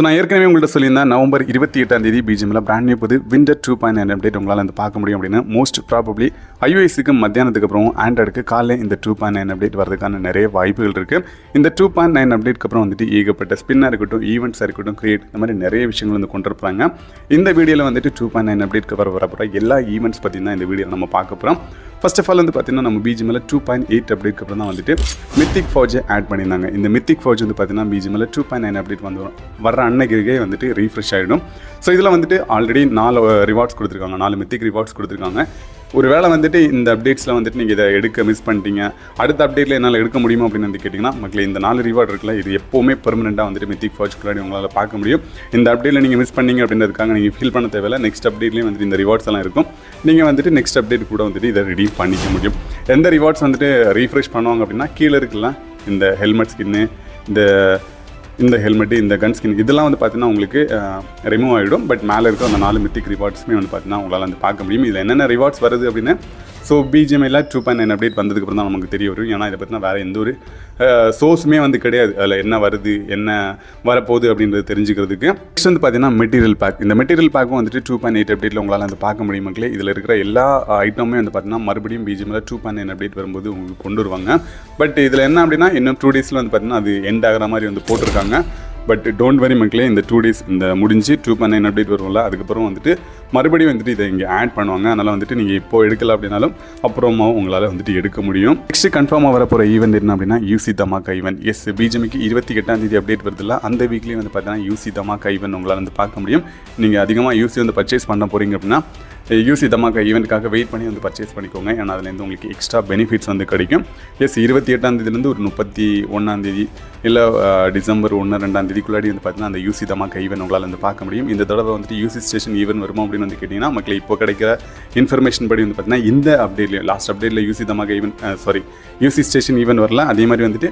So நான் ஏற்கனவே உங்கள்கிட்ட சொல்லியிருந்தேன் நவம்பர் இருபத்தி எட்டாம் தேதி பிஜிஎம்ல பிராண்ட் நியூ புது winter two point nine update உங்களால் வந்து பார்க்க முடியும் அப்படின்னு மோஸ்ட் ப்ராபப்ளி ஐஓஎஸ்க்கு மத்தியானத்துக்கு அப்புறம் ஆண்ட்ராய்டுக்கு காலைல இந்த டூ பாயிண்ட் நைன் அப்டேட் வரதுக்கான நிறைய வாய்ப்புகள் இருக்குது இந்த டூ பாயிண்ட் நைன் அப்டேட்க்கு அப்புறம் வந்துட்டு ஏகப்பட்ட ஸ்பின்னாக இருக்கட்டும் ஈவெண்ட்ஸாக இருக்கட்டும் கிரியேட் இந்த மாதிரி நிறைய விஷயங்கள் வந்து கொண்டு இருப்பாங்க இந்த வீடியோவில் வந்துட்டு டூ பாயிண்ட் நைன் அப்டேட்க்கு வர வரப்போகிற எல்லா ஈவெண்ட்ஸ் பற்றி தான் இந்த வீடியோவில் நம்ம பார்க்க போகிறோம் ஃபர்ஸ்ட் ஆஃப் ஆல் வந்து பார்த்தீங்கன்னா நம்ம பிஜிஎம்ல டூ பாயிண்ட் எயிட் அப்டேட் அப்புறம் தான் வந்துட்டு மித்திக் ஃபோர்ஜை ஆட் பண்ணியிருந்தாங்க. இந்த மித்திக் ஃபோஜ் வந்து பார்த்தீங்கன்னா பிஜிஎம்ல டூ பாயிண்ட் நைன் அப்டேட் வந்து வர அன்னைக்கே வந்துட்டு ரீஃப்ரெஷ் ஆகிடும் ஸோ இதில் வந்துட்டு ஆல்ரெடி நாலு ரிவார்ட்ஸ் கொடுத்துருக்காங்க. நாலு மித்திக் ரிவார்ட்ஸ் கொடுத்துருக்காங்க. ஒரு வேளை வந்துட்டு இந்த அப்டேட்ஸில் வந்துட்டு நீங்கள் இதை எடுக்க மிஸ் பண்ணிட்டீங்க. அடுத்த அப்டேட்டில் என்னால் எடுக்க முடியுமா அப்படின்னு வந்து கேட்டிங்கன்னா மக்களே இந்த நாலு ரிவார்ட் இருக்குல்ல இது எப்போவுமே பெர்மனெண்ட்டாக வந்துட்டு மித்திக் ஃபார்ச்சுக்குள்ளாடி உங்களால் பார்க்க முடியும். இந்த அப்டேட்டில் நீங்கள் மிஸ் பண்ணீங்க அப்படின்றதுக்காக நீங்கள் ஃபீல் பண்ண தேவையில்ல. நெக்ஸ்ட் அப்டேட்லேயும் வந்துட்டு இந்த ரிவார்ட்ஸ் எல்லாம் இருக்கும். நீங்கள் வந்துட்டு நெக்ஸ்ட் அப்டேட் கூட வந்துட்டு இதை ரெடி பண்ணிக்க முடியும். எந்த ரிவார்ட்ஸ் வந்துட்டு ரீஃப்ரெஷ் பண்ணுவாங்க அப்படின்னா கீழே இருக்குல்ல இந்த ஹெல்மெட் ஸ்கின்னு இந்த இந்த ஹெல்மெட்டு இந்த கன் ஸ்கின் இதெல்லாம் வந்து பார்த்தீங்கன்னா உங்களுக்கு ரிமூவ் ஆகிடும் பட் மேலே இருக்க அந்த நாலு மித்திக் ரிவார்ட்ஸுமே வந்து பார்த்தீங்கன்னா உங்களால் வந்து பார்க்க முடியும். இதில் என்னென்ன ரிவார்ட்ஸ் வருது அப்படின்னு ஸோ பிஜிஎம்ஐயில் டூ பாயிண்ட் நைன் அப்டேட் வந்ததுக்கப்புறம் தான் நமக்கு தெரிய வரும். ஏன்னா இதை பற்றினா வேறு எந்த ஒரு சோர்ஸுமே வந்து கிடையாது. அதில் என்ன வருது என்ன வரப்போகுது அப்படின்றது தெரிஞ்சுக்கிறதுக்கு. நெக்ஸ்ட் வந்து பார்த்தீங்கன்னா மெட்டீரியல் பேக் இந்த மெட்டீரியல் பேக்கும் வந்துட்டு டூ பாயிண்ட் எயிட் அப்டேட்டில் உங்களால் வந்து பார்க்க முடியும் மக்களே. இதில் இருக்கிற எல்லா ஐட்டமுமே வந்து பார்த்தீங்கன்னா மறுபடியும் பிஜிஎம்ல டூ பாயிண்ட் நைன் அப்டேட் வரும்போது உங்களுக்கு கொண்டு வருவாங்க. பட் இதில் என்ன அப்படின்னா இன்னும் டூ டேஸில் வந்து பார்த்தீங்கன்னா அது எண்ட் ஆகிற மாதிரி வந்து போட்டிருக்காங்க. பட் டோன்ட் வரி மக்களே இந்த டூ டேஸ் இந்த முடிஞ்சு டூ பாயிண்ட் நைன் அப்டேட் வரும்ல அதுக்கப்புறம் வந்துட்டு மறுபடியும் வந்துட்டு இதை இங்கே ஆட் பண்ணுவாங்க. அதனால் வந்துட்டு நீங்கள் இப்போ எடுக்கல அப்படின்னாலும் அப்புறமா உங்களால் வந்துட்டு எடுக்க முடியும். நெக்ஸ்ட் கன்ஃபார்மாக வர போகிற ஈவெண்ட் என்ன அப்படின்னா யூசி தமாக்கா ஈவெண்ட் எஸ் பிஜிஎம்க்கு இருபத்தி எட்டாம் தேதி அப்டேட் வருதுல அந்த வீக்லேயும் வந்து பார்த்தீங்கன்னா யூசி தமாக்கா ஈவெண்ட் உங்களால் வந்து பார்க்க முடியும். நீங்கள் அதிகமாக யூசி வந்து பர்ச்சேஸ் பண்ண போகிறீங்க அப்படின்னா யூசி தமாக்கா ஈவெண்ட்காக வெயிட் பண்ணி வந்து பர்ச்சேஸ் பண்ணிக்கோங்க. ஏன்னா அதுலேருந்து உங்களுக்கு எக்ஸ்ட்ரா பெனிஃபிட்ஸ் வந்து கிடைக்கும். எஸ் இருபத்தி எட்டாந்தேதிலேருந்து ஒரு முப்பத்தி ஒன்றாந்தேதி இல்லை டிசம்பர் ஒன்று ரெண்டாந்தேதிக்குள்ளாடி வந்து பார்த்தீங்கன்னா அந்த யூசி தமாக்கா ஈவெண்ட் உங்களால் வந்து பார்க்க முடியும். இந்த தடவை வந்துட்டு யூசி ஸ்டேஷன் ஈவெண்ட் வருமா அப்படின்னு வந்து கேட்டிங்கன்னா மக்களை இப்போ கிடைக்கிற இன்ஃபர்மேஷன் படி வந்து பார்த்தீங்கன்னா இந்த அப்டேட்லேயும் லாஸ்ட் அப்டேட்டில் UC Dhamaka event sorry UC station event வரல. அதே மாதிரி வந்துட்டு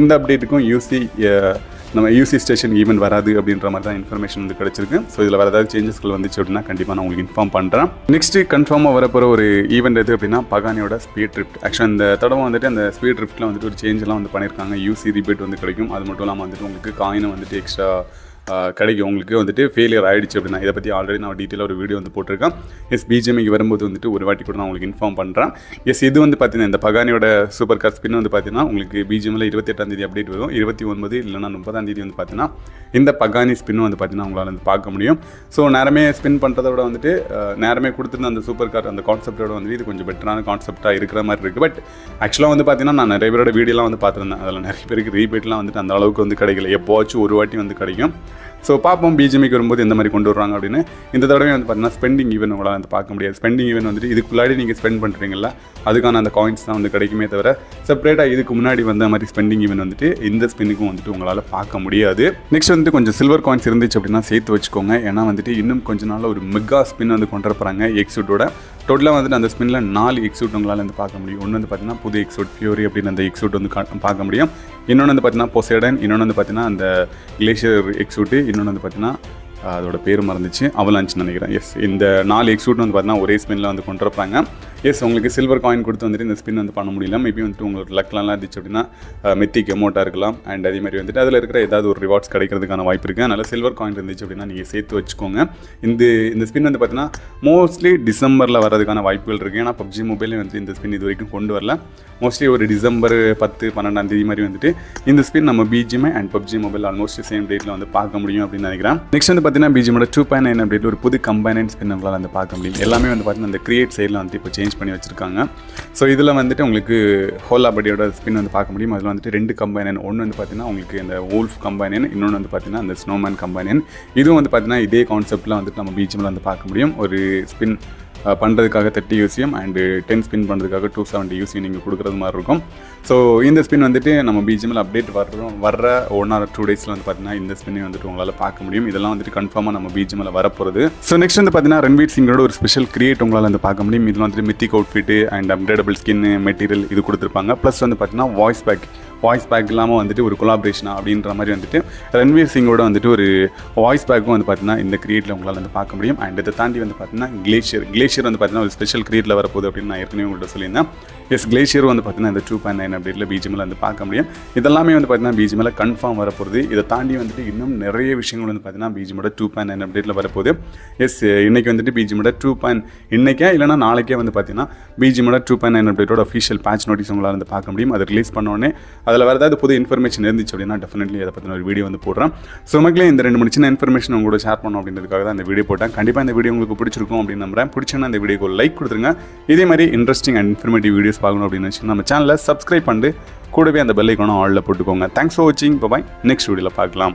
இந்த அப்டேட்டுக்கும் யூசி நம்ம யூசி ஸ்டேஷன் ஈவெண்ட் வராது அப்படின்ற மாதிரி தான் இன்ஃபர்மேஷன் வந்து கிடச்சிருக்கு. ஸோ இதில் வேறு ஏதாவது சேஞ்சஸ்கள் வந்துச்சு அப்படின்னா கண்டிப்பாக நான் உங்களுக்கு இன்ஃபார்ம் பண்ணுறேன் நெக்ஸ்ட்டு கன்ஃபார்மாக வரப்போகிற ஒரு ஈவெண்ட் எது அப்படின்னா பகானியோட ஸ்பீட் ட்ரிஃப்ட் ஆக்சுவலாக இந்த தடவை வந்துட்டு அந்த ஸ்பீட் ட்ரிஃப்ட்டில் வந்துட்டு ஒரு சேஞ்செல்லாம் வந்து பண்ணியிருக்காங்க யூசி ரிபேட் வந்து கிடைக்கும். அது மட்டும் இல்லாமல் வந்துட்டு உங்களுக்கு காயினை வந்துட்டு எக்ஸ்ட்ரா கிடைக்கும் உங்களுக்கு வந்துட்டு ஃபெயிலியர் ஆகிடுச்சு அப்படின்னா இதை பற்றி ஆல்ரெடி நான் டீட்டெயிலாக ஒரு வீடியோ வந்து போட்டிருக்கேன். எஸ் பிஜிஎம்க்கு வரும்போது வந்துட்டு ஒரு வாட்டி கூட நான் உங்களுக்கு இன்ஃபார்ம் பண்ணுறேன் எஸ் இது வந்து பார்த்தீங்கன்னா இந்த பகானியோட சூப்பர் கார் ஸ்பின் வந்து பார்த்தீங்கன்னா உங்களுக்கு பிஜிஎம்மில் இருபத்தெட்டாம் தேதி அப்டேட் வரும். இருபத்தி ஒன்பது இல்லைனா முப்பதாம் தேதி வந்து பார்த்தீங்கன்னா இந்த பகானி ஸ்பின் வந்து பார்த்தீங்கன்னா உங்களால் வந்து பார்க்க முடியும். ஸோ நேரமே ஸ்பின் பண்ணுறத விட வந்துட்டு நேரமே கொடுத்துருந்த அந்த சூப்பர் கார் அந்த கான்செப்டோட வந்து இது கொஞ்சம் பெட்டரான கான்செப்டாக இருக்கிற மாதிரி இருக்குது பட் ஆக்சுவலாக வந்து பார்த்தீங்கன்னா நான் நிறைய பேரோட வீடியோலாம் வந்து பார்த்துருந்தேன். அதில் நிறைய பேருக்கு ரீபேட்லாம் வந்துட்டு அந்த அளவுக்கு வந்து கிடைக்கல. எப்போவாச்சும் ஒரு வாட்டி வந்து கிடைக்கும். ஸோ பார்ப்போம் பிஜிஎம்க்கு வரும்போது எந்த மாதிரி கொண்டு வராங்க அப்படின்னு. இந்த தடவை வந்து பார்த்தீங்கன்னா ஸ்பெண்டிங் ஈவன் உங்களால் வந்து பார்க்க முடியாது. ஸ்பெண்டிங் ஈவன் வந்துட்டு இதுக்குள்ளாடி நீங்கள் ஸ்பெண்ட் பண்ணுறீங்களா அதுக்கான அந்த காயின்ஸ் தான் வந்து கிடைக்குமே தவிர செப்பரேட்டாக இதுக்கு முன்னாடி வந்த மாதிரி ஸ்பெண்டிங் ஈவன் வந்துட்டு இந்த ஸ்பெண்டிங்கும் வந்துட்டு உங்களால் பார்க்க முடியாது. நெக்ஸ்ட் வந்துட்டு கொஞ்சம் சில்வர் காயின்ஸ் இருந்துச்சு அப்படின்னா சேர்த்து வச்சுக்கோங்க. ஏன்னா வந்துட்டு இன்னும் கொஞ்ச நாளில் ஒரு மெகா ஸ்பின் வந்து கொண்டு வரப்போகிறாங்க எக்ஸூட்டோட டோட்டலாக வந்துட்டு அந்த ஸ்பின்னில் நாலு எக்ஸூட் உங்களால் வந்து பார்க்க முடியும். ஒன்று வந்து பார்த்தீங்கன்னா புது எக்ஸூட் ஃபியூரி அப்படின்னு அந்த எக்ஸூட் வந்து பார்க்க முடியும். இன்னொன்று வந்து பார்த்தீங்கன்னா பொசைடன் இன்னொன்று வந்து பார்த்தீங்கன்னா அந்த கிளேஷியர் எக்ஸூட்டு இன்னொன்று வந்து பார்த்தீங்கன்னா அதோட பேர் மறந்துச்சு. அவலான்ச்சு நினைக்கிறேன். எஸ் இந்த நாலு எக்ஸூட் வந்து பார்த்தீங்கன்னா ஒரே ஸ்பின்னில் வந்து கொண்டு வரப்பாங்க எஸ் உங்களுக்கு சில்வர் காயின் கொடுத்து வந்துட்டு இந்த ஸ்பின் வந்து பண்ண முடியல. மேபி வந்துட்டு உங்களுக்கு லக்லாம் இருந்துச்சு அப்படின்னா மெத்திக் எமௌண்ட்டாக இருக்கலாம். அண்ட் அதே மாதிரி வந்துட்டு அதில் இருக்கிற ஏதாவது ஒரு ரிவார்ட்ஸ் கிடைக்கிறதுக்கான வாய்ப்பு இருக்குது அதனால் சில்வர் காயின் இருந்துச்சு அப்படின்னா நீங்கள் சேர்த்து வச்சுக்கோங்க. இந்த இந்த ஸ்பின் வந்து பார்த்தீங்கன்னா மோஸ்ட்லி டிசம்பரில் வரதுக்கான வாய்ப்புகள் இருக்குது ஏன்னா பப்ஜி மொபைலே வந்து இந்த ஸ்பின் இது வரைக்கும் கொண்டு வரல. மோஸ்ட்லி ஒரு டிசம்பர் பத்து பன்னெண்டாம் தேதி மாதிரி வந்துட்டு இந்த ஸ்பின் நம்ம BGMI and PUBG mobile almost same டேட்டில் வந்து பார்க்க முடியும் அப்படின்னு நினைக்கிறேன். நெக்ஸ்ட் வந்து பார்த்தீங்கன்னா பிஜிஎமோட டூ பாயிண்ட் நைன் அப்படின்ட்டு ஒரு புது கம்பைனன் ஸ்பின் உங்களால் வந்து பார்க்க முடியும். எல்லாமே வந்து பார்த்தீங்கன்னா அந்த கிரியேட் சைடில் வந்து இப்போ சேஞ்ச் பண்ணி வச்சிருக்காங்க. ஸோ இதில் வந்துட்டு உங்களுக்கு ஹோலா படியோட ஸ்பின் வந்து பார்க்க முடியும். அதில் வந்துட்டு ரெண்டு கம்பைனன் ஒன்று வந்து பார்த்தீங்கன்னா உங்களுக்கு இந்த ஓல்ஃப் கம்பைனன் இன்னொன்று வந்து பார்த்தீங்கன்னா அந்த ஸ்னோமேன் கம்பைனன் இதுவும் வந்து பார்த்தீங்கன்னா இதே கான்செப்டில் வந்துட்டு நம்ம பீச்சில் வந்து பார்க்க முடியும். ஒரு ஸ்பின் பண்ணுறதுக்காக தேர்ட்டி யூசியம் அண்டு டென் ஸ்பின் பண்ணுறதுக்காக டூ செவன்ட்டி யூசியம் நீங்கள் கொடுக்குறது மாதிரி இருக்கும். ஸோ இந்த ஸ்பின் வந்துட்டு நம்ம பிஜிஎம்ல அப்டேட் வர்றோம் வர்ற ஒன் ஆர் டூ டேஸில் வந்து பார்த்தீங்கன்னா இந்த ஸ்பின்னே வந்துட்டு உங்களால் பார்க்க முடியும். இதெல்லாம் வந்துட்டு கன்ஃபார்மாக நம்ம பிஜிஎம்ல வரப்போகிறது ஸோ நெக்ஸ்ட் வந்து பார்த்தீங்கன்னா ரன்வீர் சிங்கோட ஒரு ஸ்பெஷல் கிரியேட் உங்களால் வந்து பார்க்க முடியும். இதில் வந்துட்டு mythic outfit and upgradable skin material இது கொடுத்துருப்பாங்க. ப்ளஸ் வந்து பார்த்தீங்கன்னா வாய்ஸ் பேக் வாய்ஸ் பேக் இல்லாமல் வந்துட்டு ஒரு கொலாபரேஷனா அப்படின்ற மாதிரி வந்துட்டு ரன்வீர் சிங்கோட வந்துட்டு ஒரு வாய்ஸ் பேக்கும் வந்து பார்த்தீங்கன்னா இந்த கிரியேட்டில் உங்களால் வந்து பார்க்க முடியும். அண்ட் இதை தாண்டி வந்து பார்த்தீங்கன்னா கிளேஷியர் கிளேஷியர் வந்து பார்த்தீங்கன்னா ஒரு ஸ்பெஷல் கிரியேட்டில் வரப்போகுது அப்படின்னு நான் ஏற்கனவே உங்கள்கிட்ட சொல்லியிருந்தேன். எஸ் கிளேஷியர் வந்து பார்த்தீங்கன்னா இந்த டூ பாயிண்ட் நைன் அப்டேட்டில் பிஜிஎம்ல வந்து பார்க்க முடியும். இதெல்லாமே வந்து பார்த்தீங்கன்னா பிஜிஎம்ல கன்ஃபார்ம் வரப்போகுது. இதை தாண்டி வந்துட்டு இன்னும் நிறைய விஷயங்கள் வந்து பார்த்தீங்கன்னா பிஜிஎமோட டூ பாயிண்ட் நைன் அப்டேட்டில் வரப்போகுது. எஸ் இன்னைக்கு வந்துட்டு பிஜிஎமோட டூ பாயிண்ட் இன்னைக்கே இல்லைனா நாளைக்கே வந்து பார்த்தீங்கன்னா பிஜிஎமோட டூ பாயிண்ட் நைன் அப்டேட்டோட அஃபிஷியல் பேட்ச் நோட்டீஸ் உங்களால் வந்து பார்க்க முடியும். அதை ரிலீஸ் பண்ணோடனே அதில் வேறு ஏதாவது புது இன்ஃபர்மேஷன் இருந்துச்சு அப்படின்னா டெஃபினெட்லி அதை பற்றின ஒரு வீடியோ வந்து போடுறேன். ஸோ மக்களே இந்த ரெண்டு மூணு சின்ன இன்ஃபர்மேஷன் உங்களோட ஷேர் பண்ணோம் அப்படின்றதுக்காக தான் இந்த வீடியோ போட்டேன். கண்டிப்பாக இந்த வீடியோ உங்களுக்கு பிடிச்சிருக்கும் அப்படின்னு நம்புறேன். பிடிச்சிருந்தா இந்த வீடியோக்கு லைக் கொடுத்துருங்க. இதே மாதிரி இன்ட்ரெஸ்டிங் அண்ட் இன்ஃபர்மேட்டிவ் வீடியோஸ் பார்க்கணும் அப்படின்னு வச்சுக்கோங்க நம்ம சேனலை சப்ஸ்கிரைப் பண்ணிட்டு கூடவே அந்த பெல்லைக்கான ஆளில் போட்டுக்கோங்க. தேங்க்ஸ் ஃபார் வாட்சிங் பாய் நெக்ஸ்ட் வீடியோவில் பார்க்கலாம்.